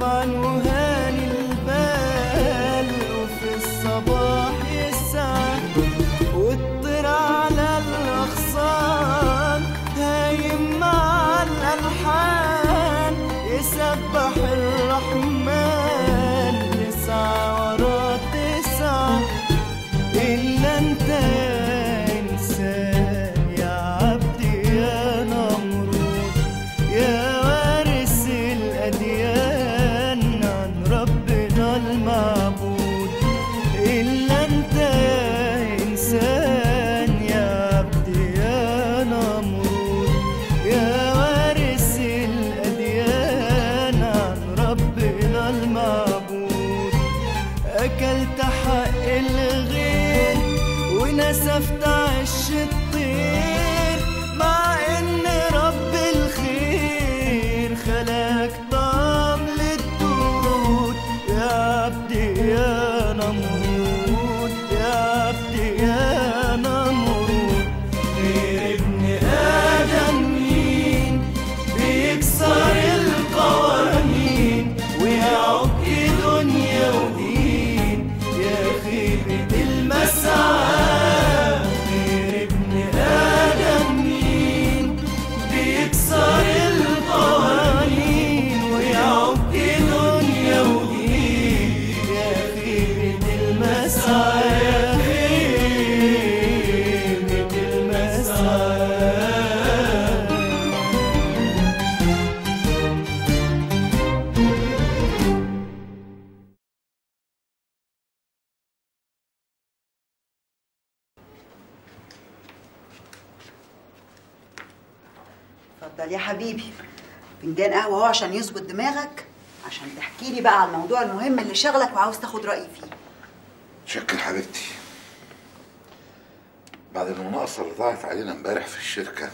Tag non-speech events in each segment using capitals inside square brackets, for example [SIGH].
شبعان فنجان قهوة أهو عشان يظبط دماغك عشان تحكي لي بقى على الموضوع المهم اللي شغلك وعاوز تاخد رأيي فيه. شكل حبيبتي. بعد المناقصة اللي ضاعت علينا امبارح في الشركة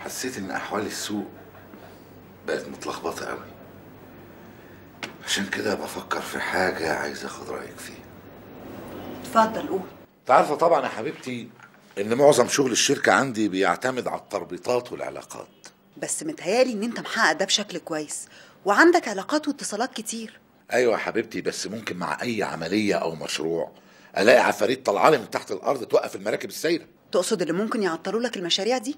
حسيت إن أحوال السوق بقت متلخبطة قوي عشان كده بفكر في حاجة عايز أخد رأيك فيها. اتفضل قول. أنت عارفة طبعا يا حبيبتي إن معظم شغل الشركة عندي بيعتمد على التربيطات والعلاقات. بس متهيألي إن أنت محقق ده بشكل كويس. وعندك علاقات واتصالات كتير. أيوه يا حبيبتي بس ممكن مع أي عملية أو مشروع ألاقي عفاريت طالعة لي من تحت الأرض توقف المراكب السايرة تقصد اللي ممكن يعطلوا لك المشاريع دي؟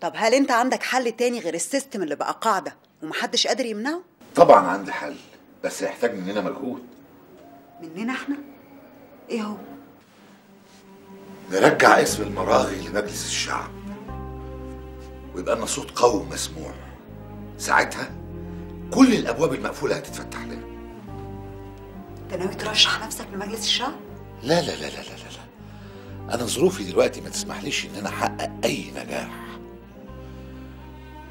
طب هل أنت عندك حل تاني غير السيستم اللي بقى قاعدة ومحدش قادر يمنعه؟ طبعا عندي حل بس يحتاج مننا مجهود. مننا إحنا؟ إيه هو؟ نرجع اسم المراغي لمجلس الشعب. ويبقى لنا صوت قوي ومسموع. ساعتها كل الأبواب المقفولة هتتفتح لنا. انت ناوي ترشح نفسك لمجلس الشعب؟ لا لا لا لا لا لا. أنا ظروفي دلوقتي ما تسمحليش إن أنا أحقق أي نجاح.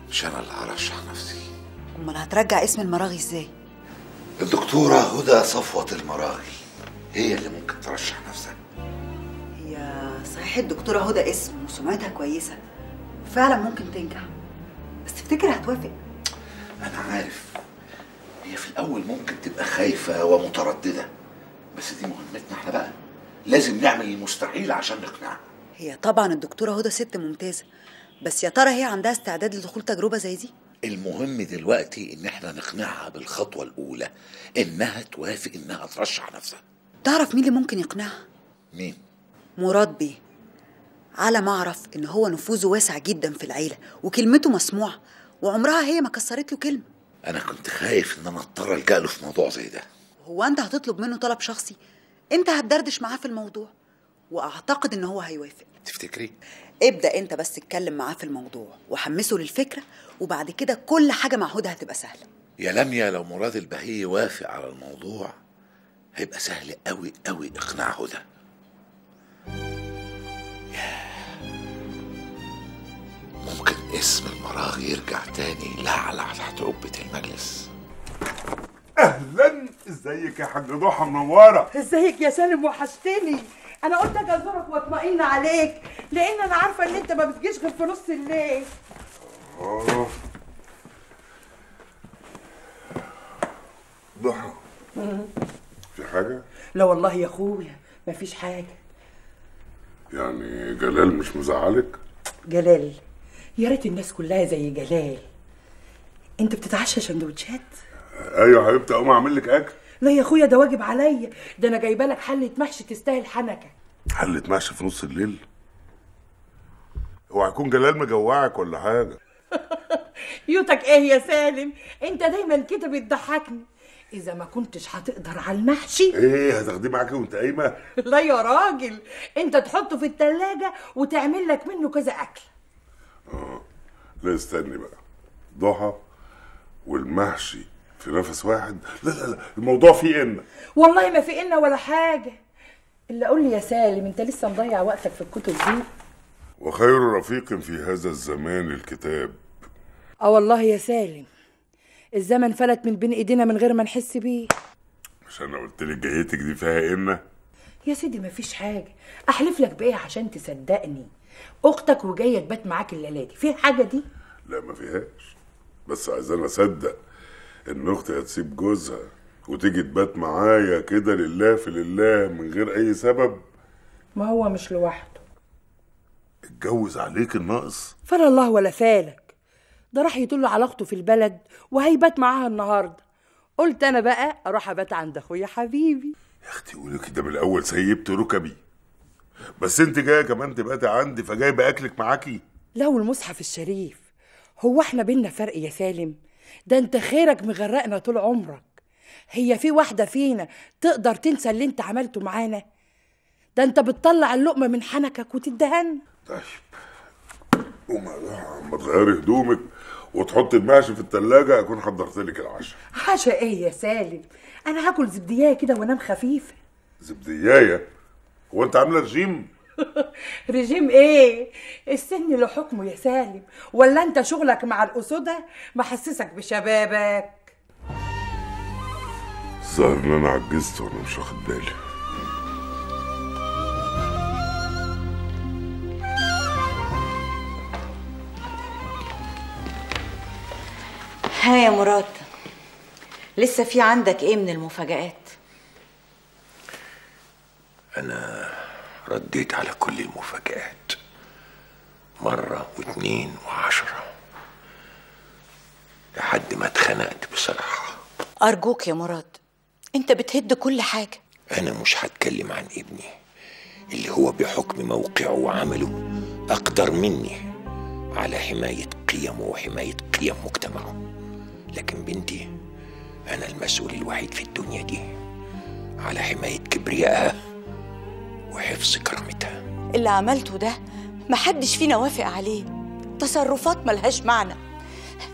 مش أنا اللي هرشح نفسي. أمال هترجع اسم المراغي إزاي؟ الدكتورة هدى صفوة المراغي هي اللي ممكن ترشح نفسها. هي صحيح الدكتورة هدى اسم وسمعتها كويسة. وفعلا ممكن تنجح. بس تفتكر هتوافق؟ أنا عارف. هي في الأول ممكن تبقى خايفة ومترددة. بس دي مهمتنا إحنا بقى. لازم نعمل المستحيل عشان نقنعها هي طبعا الدكتورة هدى ست ممتازة. بس يا ترى هي عندها استعداد لدخول تجربة زي دي؟ المهم دلوقتي إن إحنا نقنعها بالخطوة الأولى. إنها توافق إنها ترشح نفسها. تعرف مين اللي ممكن يقنعها؟ مين؟ مراد بيه. على ما أعرف إن هو نفوذه واسع جدا في العيلة وكلمته مسموعة وعمرها هي ما كسرت له كلمة. أنا كنت خايف إن أنا أضطر ألجأ له في موضوع زي ده. هو أنت هتطلب منه طلب شخصي؟ أنت هتدردش معاه في الموضوع؟ وأعتقد إن هو هيوافق. تفتكري؟ ابدأ أنت بس اتكلم معاه في الموضوع وحمسه للفكرة وبعد كده كل حاجة مع هدى هتبقى سهلة. يا لميا لو مراد البهي يوافق على الموضوع هيبقى سهل قوي قوي اقناع هدى. ممكن اسم المراغ يرجع تاني لعلع تحت قبة المجلس. أهلا! إزيك يا حاج ضحى منورة؟ إزيك يا سالم وحشتني. أنا قلت أجي أزورك وأطمئن عليك لأن أنا عارفة إن أنت ما بتجيش غير في نص الليل. ضحى في حاجة؟ لا والله يا أخويا مفيش حاجة. يعني جلال مش مزعلك؟ جلال. يا ريت الناس كلها زي جلال. انت بتتعشى سندوتشات؟ أيوه حبيبتي أقوم أعمل لك أكل. لا يا أخويا ده واجب عليا. ده أنا جايبة لك حلة محشي تستاهل حنكة. حلة محشي في نص الليل؟ اوعى يكون جلال مجوعك ولا حاجة؟ [LAUGHS] يوتك إيه يا سالم؟ أنت دايما كده بتضحكني. إذا ما كنتش هتقدر على المحشي. إيه هتاخديه معاكي وأنت قايمة. [LAUGHS] لا يا راجل أنت تحطه في التلاجة وتعمل لك منه كذا أكل. لا استني بقى. ضحى والمحشي في نفس واحد؟ لا لا لا الموضوع فيه إن. والله ما في إلنا ولا حاجة. إلا قول لي يا سالم أنت لسه مضيع وقتك في الكتب دي؟ وخير رفيق في هذا الزمان الكتاب. آه والله يا سالم. الزمن فلت من بين ايدينا من غير ما نحس بيه. مش أنا قلت لك جايتك دي فيها ان يا سيدي مفيش حاجة. أحلف لك بإيه عشان تصدقني؟ أختك وجاية تبات معاك الليلة دي. في حاجة دي؟ لا ما فيهاش. بس عايزين أصدق إن أختي هتسيب جوزها وتيجي تبات معايا كده لله في لله من غير أي سبب؟ ما هو مش لوحده. اتجوز عليك الناقص؟ فلا الله ولا فالك ده راح يطل علاقته في البلد وهيبات معاها النهارده. قلت أنا بقى أروح أبات عند أخويا حبيبي. يا أختي قولي كده من الأول سيبت ركبي. بس أنت جاية كمان تبقى عندي فجايبة أكلك معاكي؟ لو المصحف الشريف. هو إحنا بينا فرق يا سالم؟ ده أنت خيرك مغرقنا طول عمرك. هي في واحدة فينا تقدر تنسى اللي أنت عملته معانا؟ ده أنت بتطلع اللقمة من حنكك وتدهن. طيب قوم يا اما تغيري هدومك. وتحطي المحشي في التلاجة أكون حضرت لك العشاء. عشا إيه يا سالم؟ أنا هاكل زبدية كده وأنام خفيفة زبدياية؟ هو أنت عاملة رجيم؟ [LAUGHS] رجيم إيه؟ السن له حكمه يا سالم. ولا أنت شغلك مع الأسودة؟ محسسك بشبابك. الظاهر إن أنا عجزت وأنا مش واخد بالي. ها يا مراد لسه في عندك إيه من المفاجآت؟ رديت على كل المفاجآت مرة واتنين وعشرة لحد ما اتخنقت بصراحة. أرجوك يا مراد أنت بتهد كل حاجة. أنا مش هتكلم عن ابني اللي هو بحكم موقعه وعمله أقدر مني على حماية قيمه وحماية قيم مجتمعه. لكن بنتي أنا المسؤول الوحيد في الدنيا دي على حماية كبريائها وحفظ كرامتها. اللي عملته ده محدش فينا وافق عليه. تصرفات ملهاش معنى.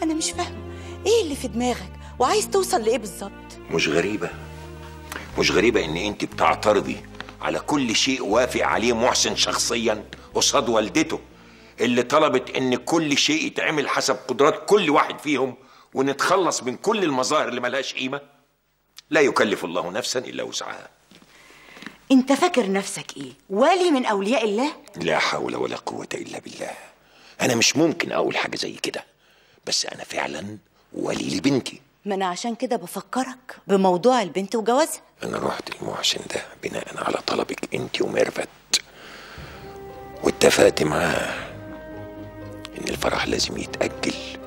أنا مش فاهمة إيه اللي في دماغك؟ وعايز توصل لإيه بالظبط؟ مش غريبة مش غريبة إن أنت بتعترضي على كل شيء وافق عليه محسن شخصيا قصاد والدته اللي طلبت إن كل شيء يتعمل حسب قدرات كل واحد فيهم ونتخلص من كل المظاهر اللي ملهاش قيمة لا يكلف الله نفسا إلا وسعها. أنت فاكر نفسك إيه؟ ولي من أولياء الله؟ لا حول ولا قوة إلا بالله. أنا مش ممكن أقول حاجة زي كده بس أنا فعلا ولي لبنتي. ما أنا عشان كده بفكرك بموضوع البنت وجوازها. أنا رحت المحسن ده بناء على طلبك أنت وميرفت. واتفقت معاه إن الفرح لازم يتأجل.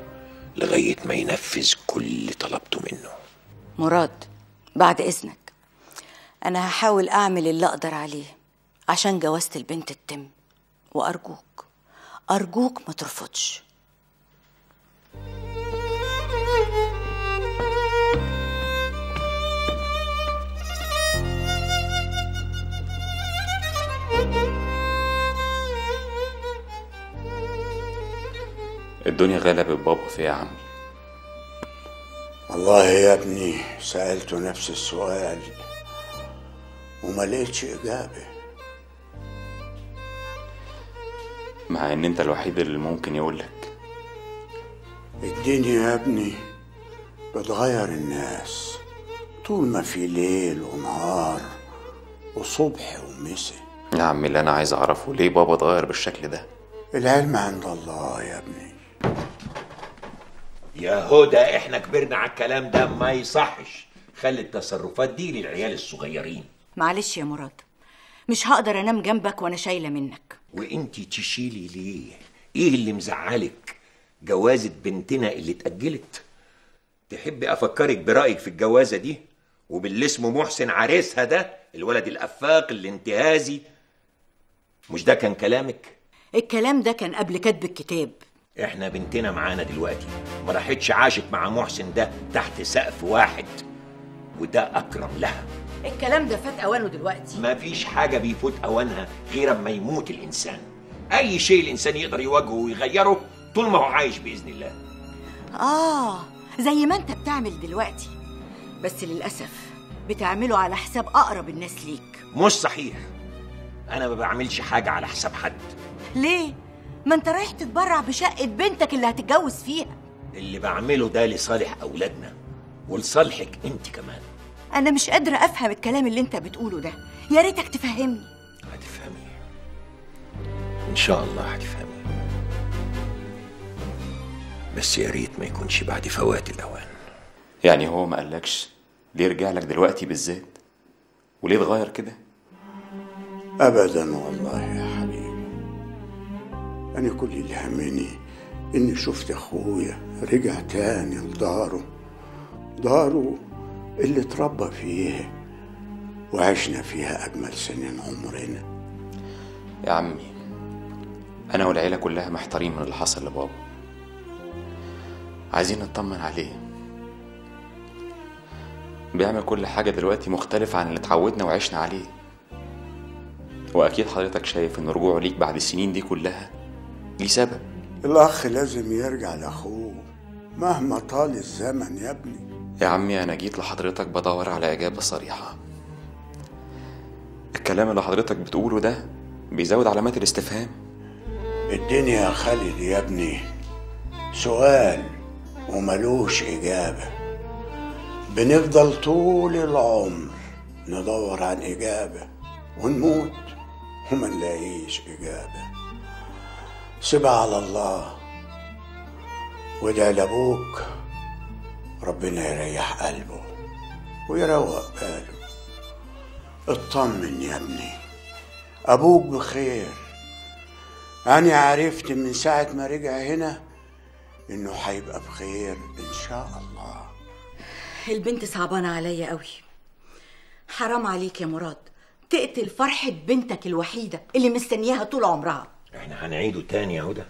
لغاية ما ينفذ كل اللي طلبته منه. مراد بعد إذنك أنا هحاول أعمل اللي أقدر عليه عشان جوازة البنت تتم. وأرجوك أرجوك ما ترفضش. [LAUGHS] الدنيا غلبت بابا فيها يا عمي والله يا ابني سألته نفس السؤال وما لقيتش إجابة. مع إن أنت الوحيد اللي ممكن يقولك. الدنيا يا ابني بتغير الناس. طول ما في ليل ونهار وصبح ومساء. يا عمي اللي أنا عايز أعرفه ليه بابا اتغير بالشكل ده؟ العلم عند الله يا ابني. يا هدى إحنا كبرنا على الكلام ده ما يصحش. خلي التصرفات دي للعيال الصغيرين. معلش يا مراد مش هقدر أنام جنبك وأنا شايلة منك. وإنتي تشيلي ليه؟ إيه اللي مزعلك؟ جوازة بنتنا اللي اتأجلت. تحبي أفكرك برأيك في الجوازة دي؟ وباللي اسمه محسن عريسها ده الولد الأفاق الانتهازي. مش ده كان كلامك؟ الكلام ده كان قبل كتب الكتاب. إحنا بنتنا معانا دلوقتي. ما راحتش عاشت مع محسن ده تحت سقف واحد. وده أكرم لها. الكلام ده فات أوانه دلوقتي. ما فيش حاجة بيفوت أوانها غير أما يموت الإنسان. أي شيء الإنسان يقدر يواجهه ويغيره طول ما هو عايش بإذن الله. آه زي ما أنت بتعمل دلوقتي. بس للأسف بتعمله على حساب أقرب الناس ليك. مش صحيح. أنا ما بعملش حاجة على حساب حد. ليه؟ ما انت رايح تتبرع بشقة بنتك اللي هتتجوز فيها. اللي بعمله ده لصالح أولادنا ولصالحك أنت كمان. أنا مش قادرة أفهم الكلام اللي انت بتقوله ده. يا ريتك تفهمني. هتفهمي. إن شاء الله هتفهمي. بس يا ريت ما يكونش بعد فوات الأوان. يعني هو ما قالكش ليه رجع لك دلوقتي بالذات؟ وليه اتغير كده؟ أبدا والله يا حبيبي. أنا كل اللي همني إني شفت أخويا رجع تاني لداره. داره اللي اتربى فيها وعشنا فيها أجمل سنين عمرنا. يا عمي أنا والعيلة كلها محتارين من اللي حصل لبابا. عايزين نطمن عليه. بيعمل كل حاجة دلوقتي مختلفة عن اللي اتعودنا وعشنا عليه. وأكيد حضرتك شايف إن رجوعه ليك بعد السنين دي كلها ليه سبب الأخ لازم يرجع لأخوه. مهما طال الزمن يا ابني. يا عمي أنا جيت لحضرتك بدور على إجابة صريحة. الكلام اللي حضرتك بتقوله ده بيزود علامات الاستفهام. الدنيا يا خالد يا ابني سؤال وملوش إجابة. بنفضل طول العمر ندور عن إجابة ونموت وما نلاقيش إجابة. سيبها على الله. وادعي لأبوك ربنا يريح قلبه ويروق باله. اطمن يا ابني. أبوك بخير. أنا عرفت من ساعة ما رجع هنا إنه هيبقى بخير إن شاء الله. البنت صعبانة عليا قوي. حرام عليك يا مراد. تقتل فرحة بنتك الوحيدة اللي مستنياها طول عمرها. إحنا هنعيده تاني يا هدى.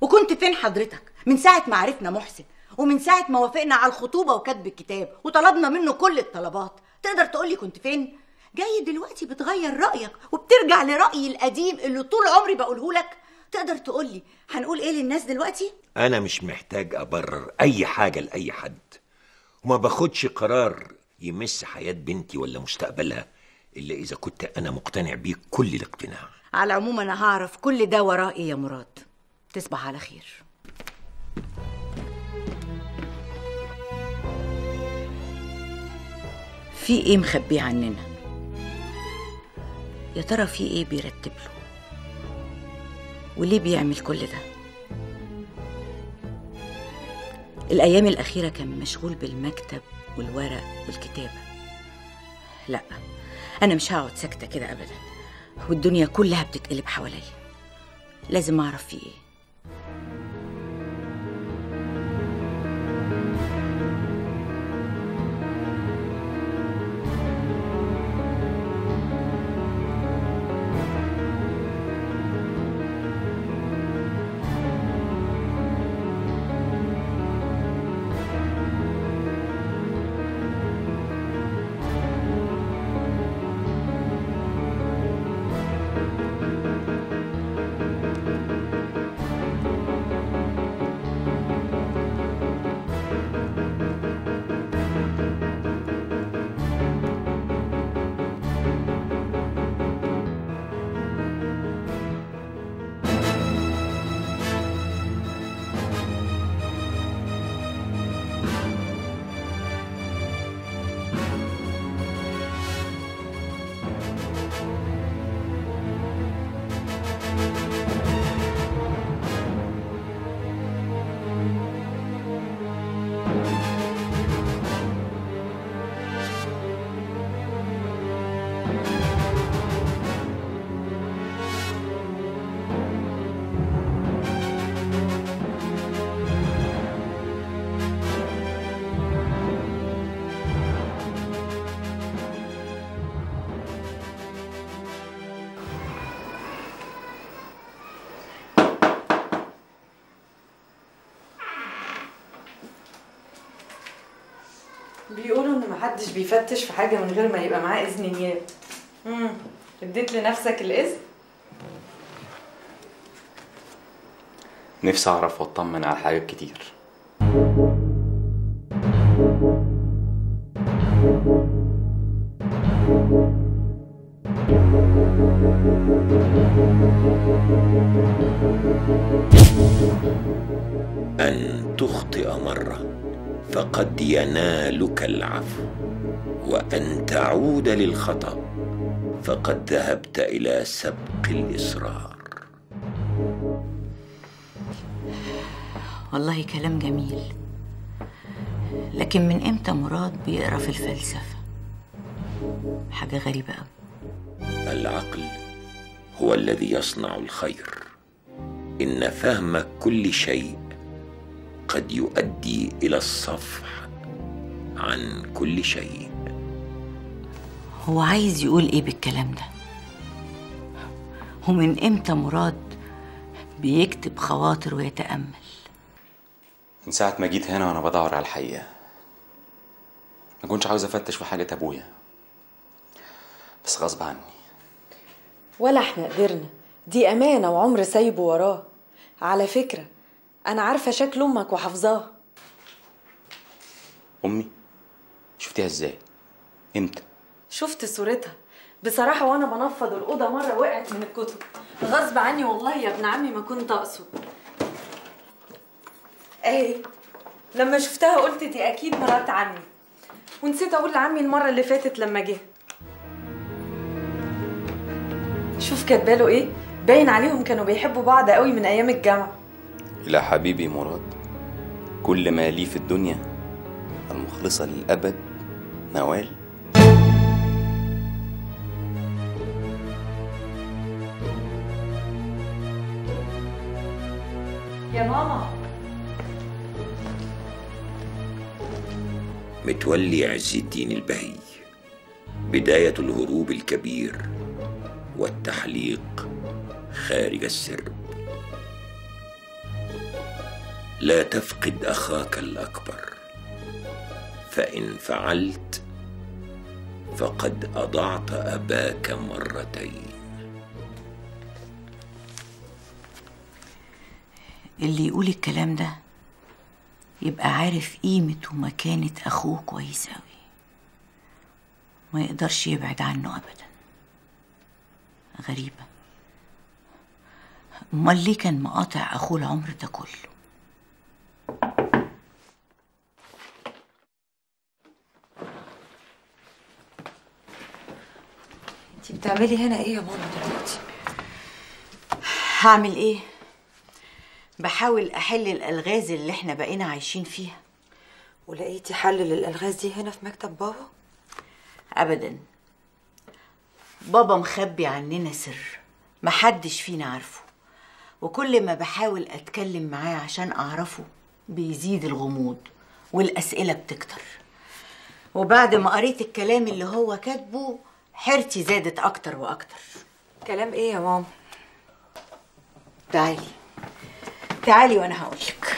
وكنت فين حضرتك؟ من ساعة ما عرفنا محسن ومن ساعة ما وافقنا على الخطوبة وكتب الكتاب وطلبنا منه كل الطلبات. تقدر تقولي كنت فين؟ جاي دلوقتي بتغير رأيك وبترجع لرأيي القديم اللي طول عمري بقوله لك. تقدر تقولي هنقول إيه للناس دلوقتي؟ أنا مش محتاج أبرر أي حاجة لأي حد. وما باخدش قرار يمس حياة بنتي ولا مستقبلها إلا إذا كنت أنا مقتنع بيه كل الاقتناع. على العموم أنا هعرف كل ده ورائي يا مراد. تصبح على خير. في إيه مخبيه عننا؟ يا ترى في إيه بيرتب له؟ وليه بيعمل كل ده؟ الأيام الأخيرة كان مشغول بالمكتب والورق والكتابة. لا أنا مش هقعد ساكتة كده ابدا. والدنيا كلها بتتقلب حواليا. لازم أعرف في إيه. بيقولوا إن محدش بيفتش في حاجة من غير ما يبقى معاه إذن نيابة. اديت لنفسك الاذن نفسي أعرف وأطمن على حاجات كتير. أن تخطئ مرة فقد ينالك العفو وأن تعود للخطأ. فقد ذهبت إلى سبق الإصرار. والله كلام جميل. لكن من إمتى مراد بيقرأ في الفلسفة؟ حاجة غريبة قوي العقل هو الذي يصنع الخير. إن فهم كل شيء قد يؤدي إلى الصفح عن كل شيء. هو عايز يقول إيه بالكلام ده؟ ومن إمتى مراد بيكتب خواطر ويتأمل؟ من ساعة ما جيت هنا وأنا بدور على الحقيقة. ما كنتش عاوز أفتش في حاجة أبويا بس غصب عني. ولا إحنا قدرنا. دي أمانة وعمر سايبه وراه. على فكرة أنا عارفة شكل أمك وحافظاه أمي؟ شفتيها إزاي؟ إمتى؟ شفت صورتها. بصراحة وأنا بنفض الأوضة مرة وقعت من الكتب. غصب عني والله يا ابن عمي ما كنت أقصد. اهي لما شفتها قلت دي أكيد مرات عمي ونسيت أقول لعمي المرة اللي فاتت لما جه. شوف كاتباله إيه؟ باين عليهم كانوا بيحبوا بعض قوي من أيام الجامعة. إلى حبيبي مراد كل ما لي في الدنيا المخلصة للأبد نوال. يا ماما. متولي عز الدين البهي بداية الهروب الكبير والتحليق خارج السرب. لا تفقد أخاك الأكبر فإن فعلت فقد أضعت أباك مرتين. اللي يقول الكلام ده يبقى عارف قيمة ومكانة أخوه كويس أوي. ما يقدرش يبعد عنه أبدا. غريبة. أمال ليه كان مقاطع أخوه العمر ده كله؟ انت بتعملي هنا إيه يا ماما دلوقتي؟ هعمل إيه؟ بحاول أحل الألغاز اللي إحنا بقينا عايشين فيها. ولقيتي حل للألغاز دي هنا في مكتب بابا؟ ابدا. بابا مخبي عننا سر محدش فينا عارفه وكل ما بحاول أتكلم معاه عشان أعرفه بيزيد الغموض والأسئلة بتكتر. وبعد ما قريت الكلام اللي هو كاتبه حيرتي زادت أكتر وأكتر. كلام إيه يا ماما؟ تعالي. تعالي وأنا هقولك.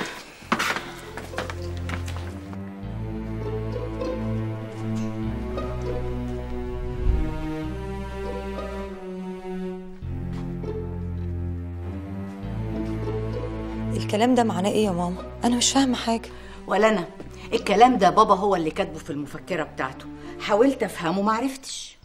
الكلام ده معناه إيه يا ماما؟ أنا مش فاهمة حاجة. ولا أنا. الكلام ده بابا هو اللي كاتبه في المفكرة بتاعته. حاولت أفهمه معرفتش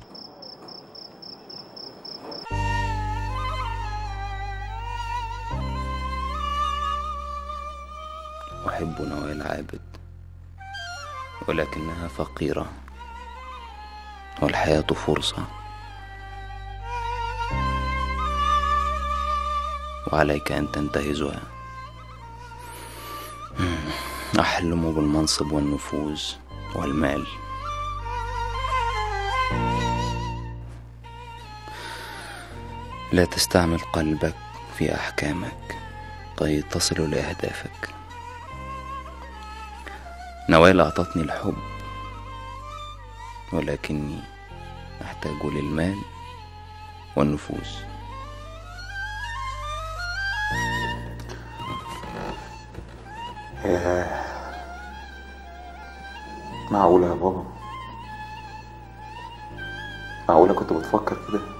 أحب نوال عابد ولكنها فقيرة والحياة فرصة. وعليك أن تنتهزها. أحلم بالمنصب والنفوذ والمال. لا تستعمل قلبك في أحكامك. كي تصل لأهدافك. نوال أعطتني الحب ولكني أحتاج للمال والنفوذ ياه معقولة يا بابا؟ معقولة كنت بتفكر كده؟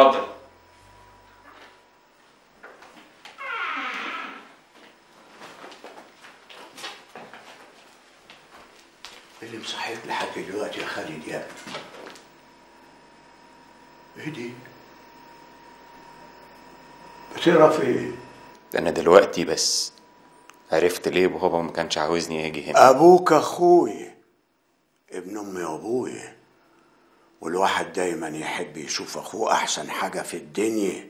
اتفضل. اللي مصحيك لحد دلوقتي يا خالد يا. ابني إيه دي؟ بتقرأ في إيه؟ ده أنا دلوقتي بس عرفت ليه بابا ما كانش عاوزني أجي هنا. أبوك أخوي. ابن أمي وأبويا. والواحد دايما يحب يشوف أخوه أحسن حاجة في الدنيا.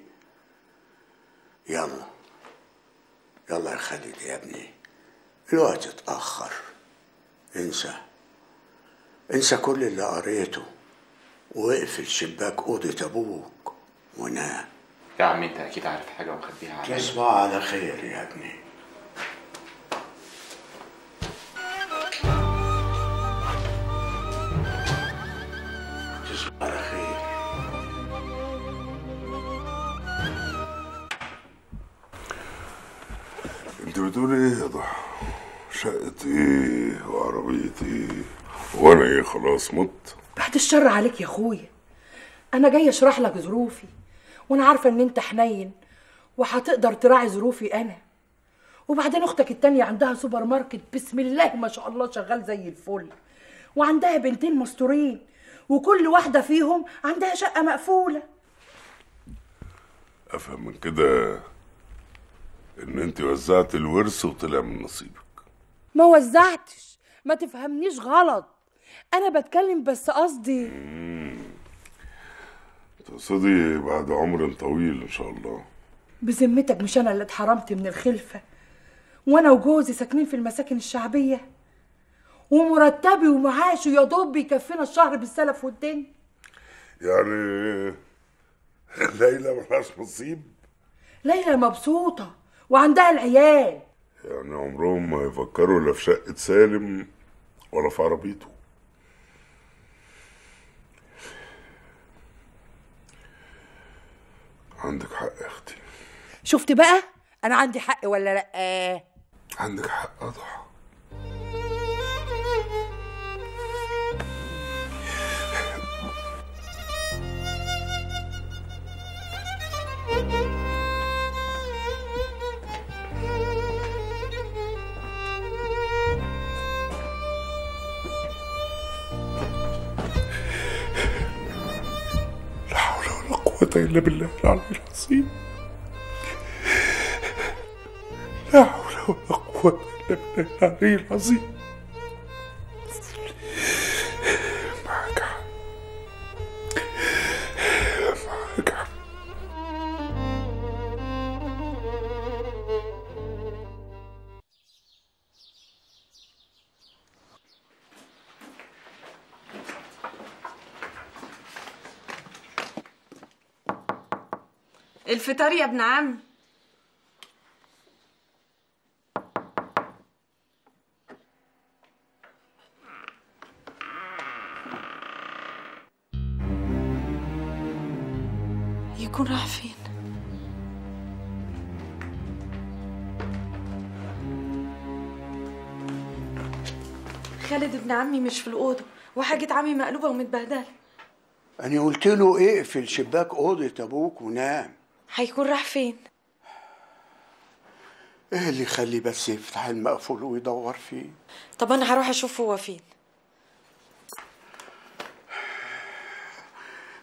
يلا. يلا يا خالد يا ابني. الوقت اتأخر. انسى. انسى كل اللي قريته. واقفل شباك أوضة أبوك. ونام. يا عم انت أكيد عارف حاجة ومخبيها عني تصبح على خير يا ابني. انت بتقول إيه يا ضحى. شقة إيه وعربية إيه وأنا إيه خلاص مت. بعد الشر عليك يا أخويا. أنا جاي أشرح لك ظروفي وأنا عارفة إن أنت حنين وهتقدر تراعي ظروفي أنا. وبعدين أختك التانية عندها سوبر ماركت بسم الله ما شاء الله شغال زي الفل. وعندها بنتين مستورين وكل واحدة فيهم عندها شقة مقفولة. أفهم من كده إن أنت وزعت الورث وطلع من نصيبك. ما وزعتش. ما تفهمنيش غلط. أنا بتكلم بس قصدي. تقصدي بعد عمر طويل إن شاء الله. بذمتك مش أنا اللي اتحرمت من الخلفة؟ وأنا وجوزي ساكنين في المساكن الشعبية. ومرتبي ومعاشي يا دوب بيكفينا الشهر بالسلف والدين. يعني ليلى ملهاش نصيب؟ ليلى مبسوطة. وعندها العيال. يعني عمرهم ما هيفكروا لا في شقة سالم ولا في عربيته. عندك حق يا أختي. شفت بقى؟ أنا عندي حق ولا لأ؟ عندك حق أضحى. thank [LAUGHS] you الا بالله العلي العظيم. لا حول ولا قوة إلا بالله العلي العظيم. الفطار يا ابن عم. يكون راح فين خالد ابن عمي مش في الأوضة. وحاجة عمي مقلوبة ومتبهدلة. أنا قلت له اقفل شباك أوضة أبوك ونام. هيكون راح فين؟ إيه اللي يخلي بس يفتح المقفول ويدور فيه؟ طب أنا هروح أشوف هو فين.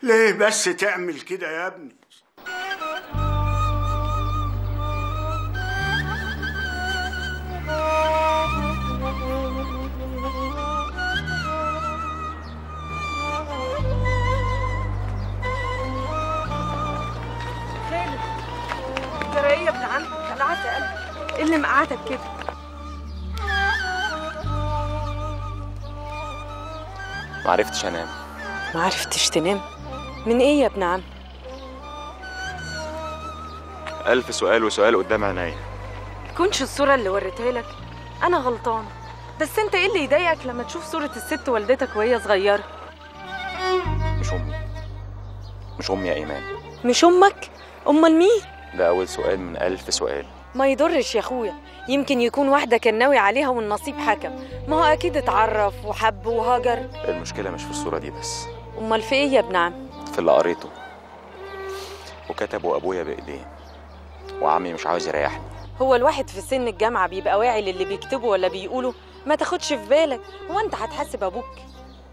ليه بس تعمل كده يا ابني؟ اللي مقعدك كده. معرفتش انام. ما عرفتش تنام. من إيه يا ابن عم؟ ألف سؤال وسؤال قدام عينيا. تكونش الصورة اللي وريتها لك. أنا غلطانة. بس أنت إيه اللي يضايقك لما تشوف صورة الست والدتك وهي صغيرة؟ مش أمي. مش أمي يا إيمان. مش أمك؟ أمال مين؟ ده أول سؤال من ألف سؤال. ما يضرش يا أخويا. يمكن يكون واحدة كان ناوي عليها والنصيب حكم. ما هو أكيد اتعرف وحب وهجر. المشكلة مش في الصورة دي بس. أمال في إيه يا ابن عم؟ في اللي قريته. وكتبه أبويا بإيديه. وعمي مش عاوز يريحني. هو الواحد في سن الجامعة بيبقى واعي للي بيكتبه ولا بيقوله. ما تاخدش في بالك. هو أنت هتحاسب أبوك.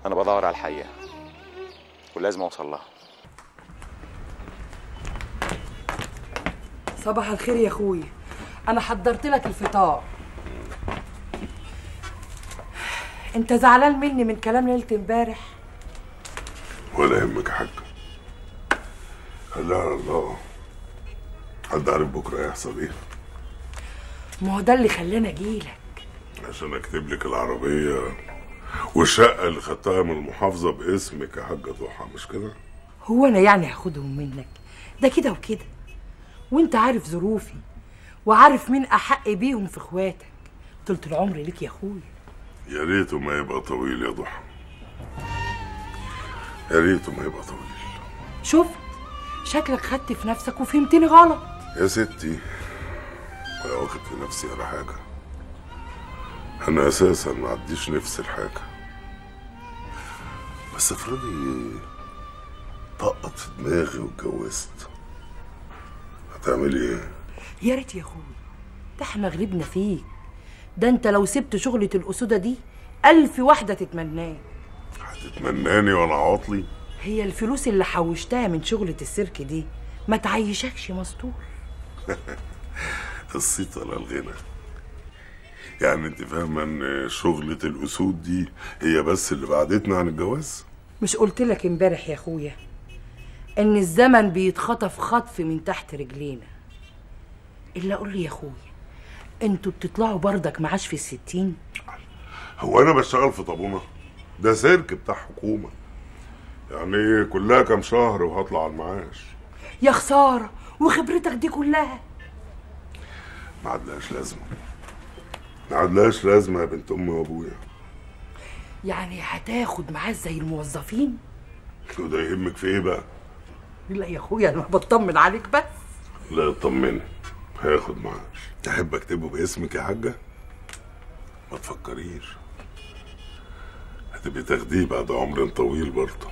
أنا بدور على الحقيقة. ولازم أوصل لها. صباح الخير يا اخويا أنا حضرت لك الفطار. أنت زعلان مني من كلام ليلة امبارح؟ ولا يهمك يا حاج خليها على الله. حد عارف بكرة هيحصل إيه؟ ما هو ده اللي خلاني اجيلك عشان أكتب لك العربية والشقة اللي خدتها من المحافظة باسمك يا حاجة ضحى مش كده؟ هو أنا يعني هاخدهم منك. ده كده وكده. وأنت عارف ظروفي. وعارف مين أحق بيهم في إخواتك. طولة العمر ليك يا أخويا. يا ريته ما يبقى طويل يا ضحى. يا ريته ما يبقى طويل. شفت؟ شكلك خدت في نفسك وفهمتني غلط. يا ستي ولا واخد في نفسي ولا حاجة أنا أساسا ما عنديش نفس الحاجة. بس افرضي طقت في دماغي واتجوزت هتعملي إيه؟ يا ريت يا اخويا ده إحنا غلبنا فيك. ده أنت لو سبت شغلة الأسودة دي ألف واحدة تتمناه هتتمناني وأنا عاطلي؟ هي الفلوس اللي حوشتها من شغلة السيرك دي ما تعيشكش مستور. [LAUGHS] الصيت ولا الغنى. يعني أنت فاهمة إن شغلة الأسود دي هي بس اللي بعدتنا عن الجواز؟ مش قلت لك إمبارح يا أخويا إن الزمن بيتخطف خطف من تحت رجلينا. إلا قول لي يا أخويا أنتوا بتطلعوا بردك معاش في الستين؟ هو أنا بشتغل في طابونة؟ ده سيرك بتاع حكومة. يعني كلها كام شهر وهطلع على المعاش. يا خسارة وخبرتك دي كلها؟ ما عدلهاش لازمة. ما عدلهاش لازمة يا بنت أمي وأبويا. يعني هتاخد معاش زي الموظفين؟ وده يهمك في إيه بقى؟ لا يا أخويا أنا بطمن عليك بس. لا اطمني هياخد معاش. تحب اكتبه باسمك يا حاجة؟ ما تفكريش. هتبقي تاخديه بعد عمر طويل برضه.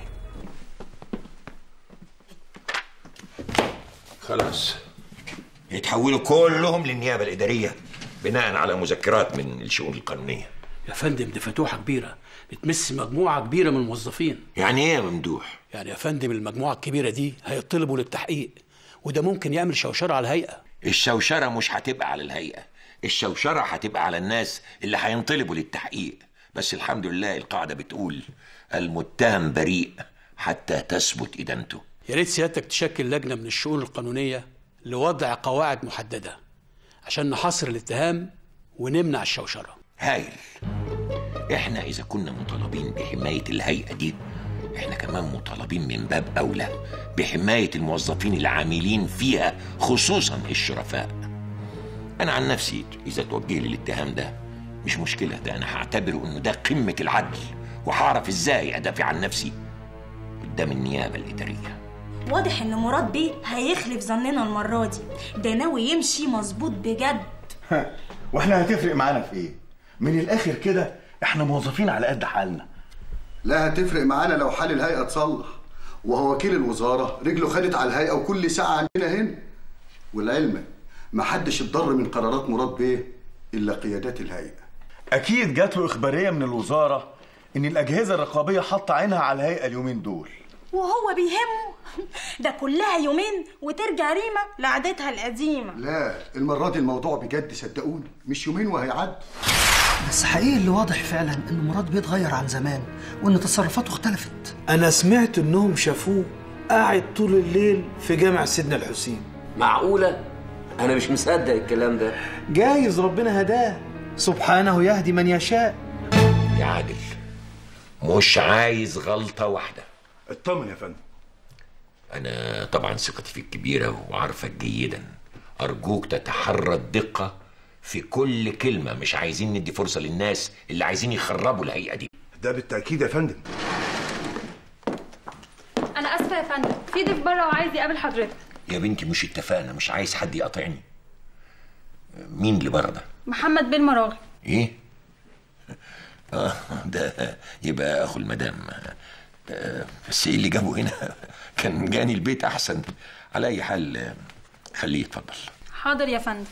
خلاص. يتحولوا كلهم للنيابة الإدارية بناء على مذكرات من الشؤون القانونية. يا فندم دي فتوحة كبيرة. بتمس مجموعة كبيرة من الموظفين. يعني إيه يا ممدوح؟ يعني يا فندم المجموعة الكبيرة دي هيطلبوا للتحقيق وده ممكن يعمل شوشرة على الهيئة. الشوشرة مش هتبقى على الهيئة الشوشرة هتبقى على الناس اللي هينطلبوا للتحقيق. بس الحمد لله القاعدة بتقول المتهم بريء حتى تثبت إدانته. يا ريت سيادتك تشكل لجنة من الشؤون القانونية لوضع قواعد محددة عشان نحصر الاتهام ونمنع الشوشرة. هايل. إحنا إذا كنا مطالبين بحماية الهيئة دي إحنا كمان مطالبين من باب أولى بحماية الموظفين العاملين فيها خصوصا الشرفاء. أنا عن نفسي إذا توجه لي الاتهام ده مش مشكلة ده أنا هعتبره إنه ده قمة العدل وهعرف إزاي أدافع عن نفسي قدام النيابة الإدارية. واضح إن مراد بيه هيخلف ظننا المرة دي. ده ناوي يمشي مظبوط بجد. وإحنا هتفرق معانا في إيه؟ من الآخر كده إحنا موظفين على قد حالنا. لا هتفرق معانا لو حال الهيئة اتصلح وهو وكيل الوزارة رجله خدت على الهيئة وكل ساعة عندنا هنا. والعلم محدش اتضر من قرارات مراد بيه إلا قيادات الهيئة. أكيد جات له إخبارية من الوزارة إن الأجهزة الرقابية حاطه عينها على الهيئة اليومين دول. وهو بيهمه ده كلها يومين وترجع ريما لعادتها القديمة. لا المرة دي الموضوع بجد صدقوني مش يومين وهيعدي. بس حقيقي اللي واضح فعلا إن مراد بيتغير عن زمان وإن تصرفاته اختلفت. أنا سمعت إنهم شافوه قاعد طول الليل في جامع سيدنا الحسين. معقولة؟ أنا مش مصدق الكلام ده. جايز ربنا هداه. سبحانه يهدي من يشاء. يا عادل مش عايز غلطة واحدة. اطمن يا فندم. أنا طبعا ثقتي فيك كبيرة وعارفك جيدا. أرجوك تتحرى الدقة في كل كلمة مش عايزين ندي فرصة للناس اللي عايزين يخربوا الهيئة دي. ده بالتأكيد يا فندم. أنا آسفة يا فندم. في ضيف بره وعايز يقابل حضرتك. يا بنتي مش اتفقنا مش عايز حد يقاطعني. مين اللي بره ده؟ محمد بيه المراغي إيه؟ [LAUGHS] آه ده يبقى أخو المدام. آه، بس إيه اللي جابه هنا؟ [LAUGHS] كان جاني البيت أحسن. على أي حال آه، خليه يتفضل. حاضر يا فندم.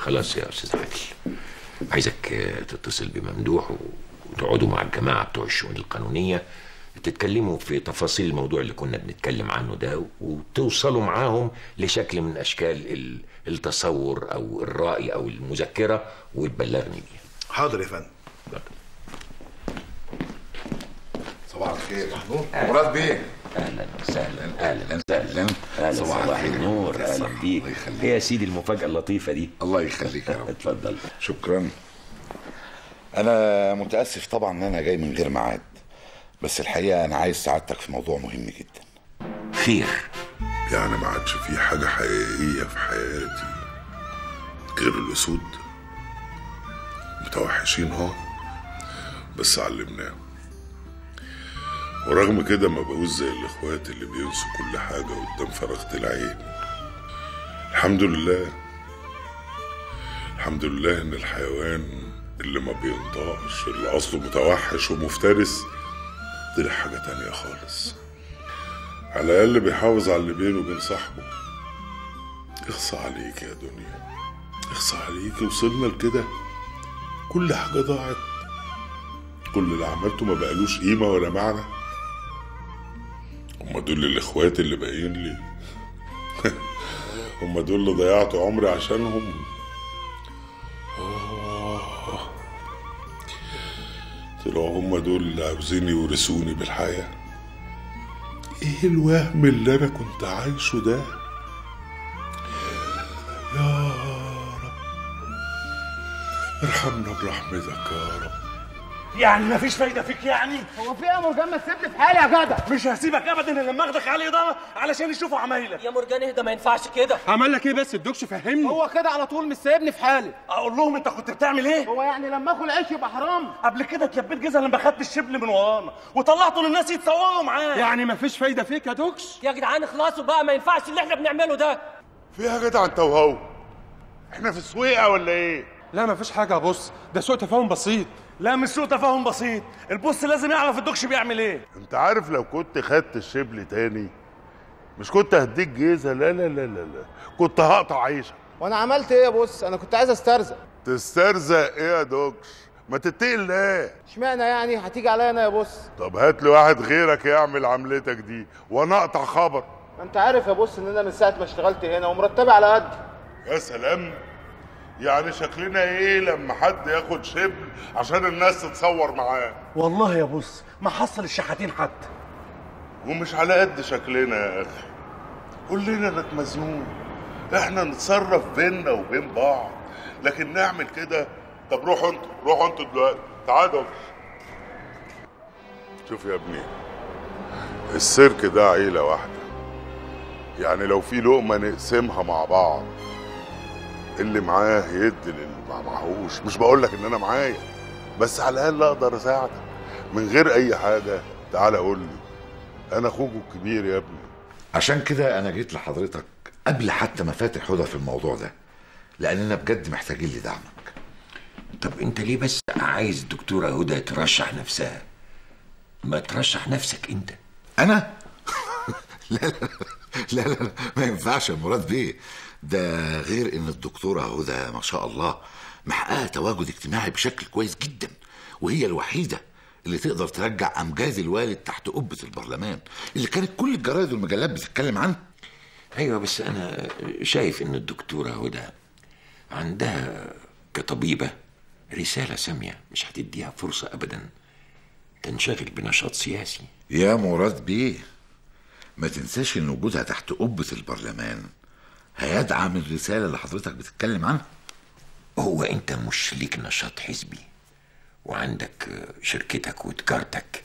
خلاص يا أستاذ عادل. عايزك آه، تتصل بممدوح وتقعدوا مع الجماعة بتوع الشؤون القانونية. تتكلموا في تفاصيل الموضوع اللي كنا بنتكلم عنه ده وتوصلوا معاهم لشكل من أشكال ال- التصور أو الرأي أو المذكرة وتبلغني بيه حاضر يا فندم. صباح الخير مراد بيه. أهلا وسهلا. أهلا وسهلا. أهلا صباح النور. أهلا بيك إيه يا سيدي المفاجأة اللطيفة دي. الله يخليك يا رب. اتفضل. شكرا. أنا متأسف طبعا إن أنا جاي من غير ميعاد بس الحقيقة أنا عايز سعادتك في موضوع مهم جدا. خير. يعني ما عادش في حاجة حقيقية في حياتي غير الأسود. متوحشين آه بس علمناهم. ورغم كده ما بقوش زي الإخوات اللي بينسوا كل حاجة قدام فرغة العين. الحمد لله. الحمد لله إن الحيوان اللي ما بينطقش اللي أصله متوحش ومفترس طلع حاجة تانية خالص. على الأقل بيحافظ على اللي بينه وبين صاحبه. اخصى عليك يا دنيا. اخصى عليك. وصلنا لكده. كل حاجة ضاعت. كل اللي عملته ما بقالوش قيمة ولا معنى. هما دول الإخوات اللي باقيين لي. هما دول اللي ضيعت عمري عشانهم. طلعوا هما دول اللي عاوزين يورثوني بالحياة. إيه الوهم اللي أنا كنت عايشه ده؟ يا رب. ارحمنا برحمتك يا رب. يعني مفيش فايدة فيك يعني؟ هو في إيه يا مرجان؟ ما تسيبني في حالي يا جدع. مش هسيبك ابدا إلا لما أخدك على الاداره علشان يشوفوا عمايلك. يا مرجان اهدى ما ينفعش كده. عمل لك إيه بس؟ الدكش فهمني. هو كده على طول مش سايبني في حالي. أقول لهم أنت كنت بتعمل إيه؟ هو يعني لما آكل عيش يبقى حرام. قبل كده اتلبيت جزا لما خدت الشبل من ورانا وطلعته للناس يتصوروا معاه يعني مفيش فايدة فيك يا دوكش؟ يا جدعان اخلصوا بقى. ما ينفعش اللي إحنا بنعمله ده. في يا جدع انت وهو إحنا في سويقه ولا إيه؟ لا مفيش حاجة بص ده سوء تفاهم بسيط. لا مش سوء تفاهم بسيط. البص لازم يعرف الدكش بيعمل إيه. انت عارف لو كنت خدت الشبل تاني مش كنت هديك جيزة؟ لا لا لا لا لا. كنت هقطع عيشك. وأنا عملت إيه يا بص أنا كنت عايز استرزق. تسترزق إيه يا دوكش ما تتقي الله اشمعنى يعني؟ هتيجي عليا أنا يا بص طب هات لي واحد غيرك يعمل عملتك دي وأنا اقطع خبر. ما انت عارف يا بص ان أنا من ساعة ما اشتغلت هنا ومرتبي على قدي. يا سلام. يعني شكلنا إيه لما حد ياخد شبل عشان الناس تتصور معاه؟ والله يا بص ما حصل الشحاتين حتى. ومش على قد شكلنا يا أخي. كلنا نتمزنون إحنا نتصرف بينا وبين بعض. لكن نعمل كده؟ طب روحوا أنتوا روحوا أنتوا دلوقتي. تعالوا شوف يا ابني السيرك ده عيلة واحدة. يعني لو في لقمة نقسمها مع بعض اللي معاه يدي للي ما معهوش. مش بقول لك إن أنا معايا بس على الأقل أقدر أساعدك. من غير أي حاجة تعالى قول لي. أنا أخوك الكبير يا ابني. عشان كده أنا جيت لحضرتك قبل حتى ما فاتح هدى في الموضوع ده لاننا بجد محتاجين لدعمك. طب أنت ليه بس عايز الدكتورة هدى ترشح نفسها؟ ما ترشح نفسك أنت. أنا؟ [LAUGHS] لا لا لا لا ما ينفعش يا مراد بيه. ده غير إن الدكتورة هدى ما شاء الله محققة تواجد اجتماعي بشكل كويس جدا وهي الوحيدة اللي تقدر ترجع أمجاد الوالد تحت قبة البرلمان اللي كانت كل الجرايد والمجلات بتتكلم عنه. أيوه بس أنا شايف إن الدكتورة هدى عندها كطبيبة رسالة سامية مش هتديها فرصة ابدا تنشغل بنشاط سياسي. يا مراد بيه ما تنساش إن وجودها تحت قبة البرلمان هيدعم الرسالة اللي حضرتك بتتكلم عنها. هو انت مش ليك نشاط حزبي وعندك شركتك وتجارتك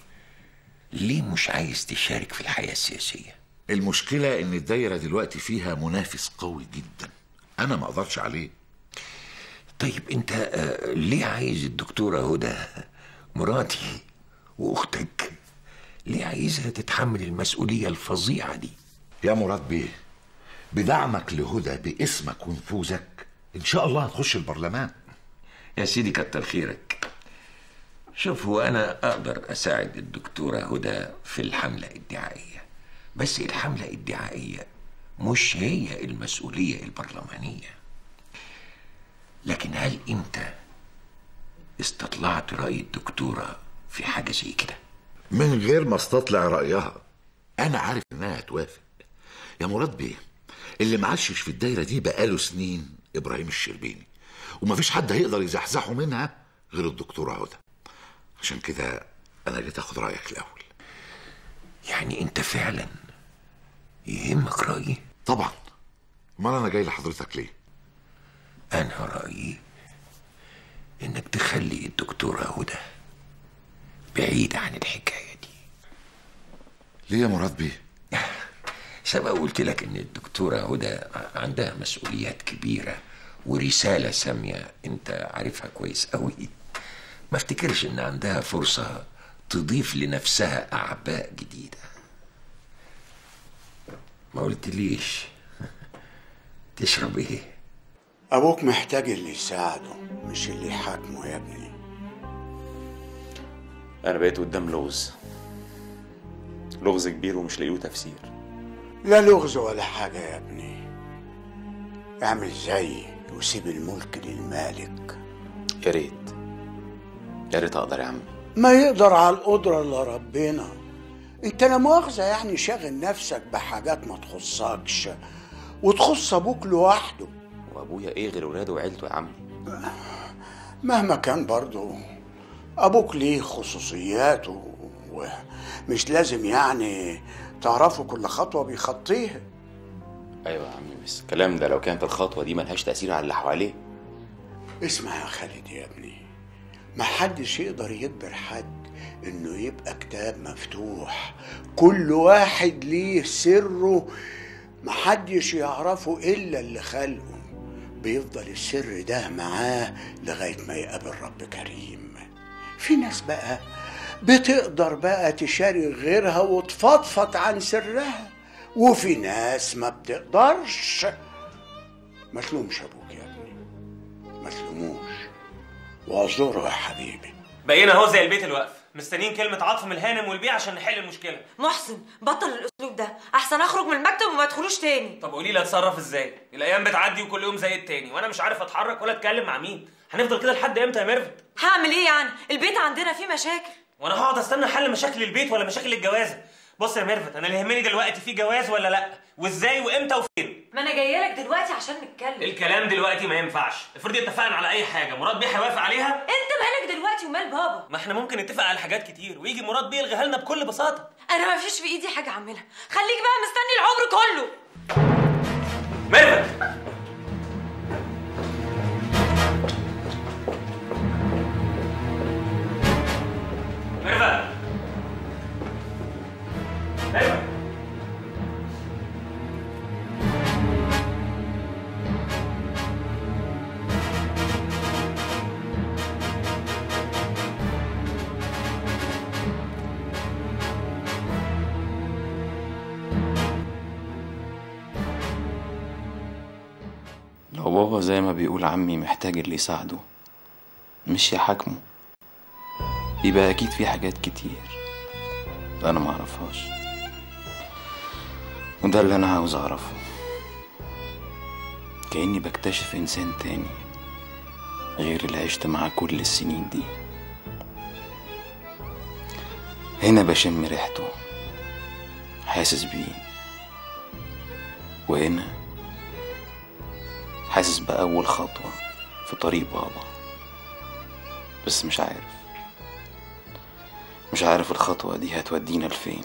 ليه مش عايز تشارك في الحياة السياسية؟ المشكلة إن الدايرة دلوقتي فيها منافس قوي جدا. أنا ما أقدرش عليه. طيب انت آه، ليه عايز الدكتورة هدى مراتي وأختك؟ ليه عايزها تتحمل المسؤولية الفظيعة دي؟ يا مراد بيه بدعمك لهدى باسمك ونفوذك. إن شاء الله هتخش البرلمان. يا سيدي كتر خيرك. شوف هو أنا أقدر أساعد الدكتورة هدى في الحملة الدعائية. بس الحملة الدعائية مش هي المسؤولية البرلمانية. لكن هل أنت استطلعت رأي الدكتورة في حاجة زي كده؟ من غير ما استطلع رأيها. أنا عارف إنها هتوافق. يا مراد بيه اللي معشش في الدايرة دي بقاله سنين إبراهيم الشربيني. ومفيش حد هيقدر يزحزحه منها غير الدكتوره هدى عشان كده أنا جيت أخد رأيك الأول. يعني أنت فعلا يهمك رأيي؟ طبعا. أمال أنا جاي لحضرتك ليه؟ أنا رأيي إنك تخلي الدكتورة هدى بعيدة عن الحكاية دي. ليه يا مراد بيه؟ [LAUGHS] سبق قلت لك إن الدكتورة هدى عندها مسؤوليات كبيرة ورسالة سامية أنت عارفها كويس قوي ما افتكرش إن عندها فرصة تضيف لنفسها أعباء جديدة. ما قلتليش. [LAUGHS] تشرب إيه؟ أبوك محتاج اللي يساعده مش اللي يحاكمه يا ابني. أنا بقيت قدام لغز. لغز كبير ومش لاقيه تفسير. لا لغز ولا حاجة يا ابني. اعمل زي وسيب الملك للمالك. يا ريت. يا ريت أقدر يا عم. ما يقدر على القدرة إلا ربنا. انت لا مؤاخذة يعني شاغل نفسك بحاجات ما تخصكش وتخص أبوك لوحده. وابويا إيه غير ولاده وعيلته يا عمي مهما كان برضه أبوك ليه خصوصياته ومش لازم يعني تعرفوا كل خطوة بيخطيها أيوه يا عمي بس الكلام ده لو كانت الخطوة دي ملهاش تأثير على اللي حواليه. اسمع يا خالد يا ابني محدش يقدر يجبر حد إنه يبقى كتاب مفتوح. كل واحد ليه سره محدش يعرفه إلا اللي خلقه. بيفضل السر ده معاه لغاية ما يقابل رب كريم. في ناس بقى بتقدر بقى تشارك غيرها وتفضفض عن سرها. وفي ناس ما بتقدرش. ما تلومش أبوك يا أبني. ما تلوموش واعذره يا حبيبي. بقينا اهو زي البيت الوقف. مستنيين كلمة عطف من الهانم والبيع عشان نحل المشكلة. محسن بطل الأسلوب ده. أحسن أخرج من المكتب وما ادخلوش تاني. طب قولي لي أتصرف إزاي؟ الأيام بتعدي وكل يوم زي التاني. وأنا مش عارف أتحرك ولا أتكلم مع مين. هنفضل كده لحد إمتى يا ميرفت؟ هعمل إيه يعني؟ البيت عندنا فيه مشاكل. وأنا هقعد استنى حل مشاكل البيت ولا مشاكل الجوازه بص يا ميرفت أنا اللي يهمني دلوقتي في جواز ولا لأ؟ وإزاي وإمتى وفين؟ ما أنا جاية لك دلوقتي عشان نتكلم. الكلام دلوقتي ما ينفعش. افرضي اتفقنا على أي حاجة مراد بيه هيوافق عليها؟ أنت مالك دلوقتي ومال بابا؟ ما إحنا ممكن نتفق على حاجات كتير ويجي مراد بيه يلغيها لنا بكل بساطة. أنا ما فيش في إيدي حاجة أعملها. خليك بقى مستني العمر كله. ميرفت ميرفت! بابا زي ما بيقول عمي محتاج اللي يساعده مش يحاكمه يبقى أكيد في حاجات كتير أنا معرفهاش. وده اللي أنا عاوز أعرفه. كأني بكتشف إنسان تاني غير اللي عشت معاه كل السنين دي. هنا بشم ريحته حاسس بيه. وهنا حاسس بأول خطوة في طريق بابا بس مش عارف. مش عارف الخطوة دي هتودينا لفين.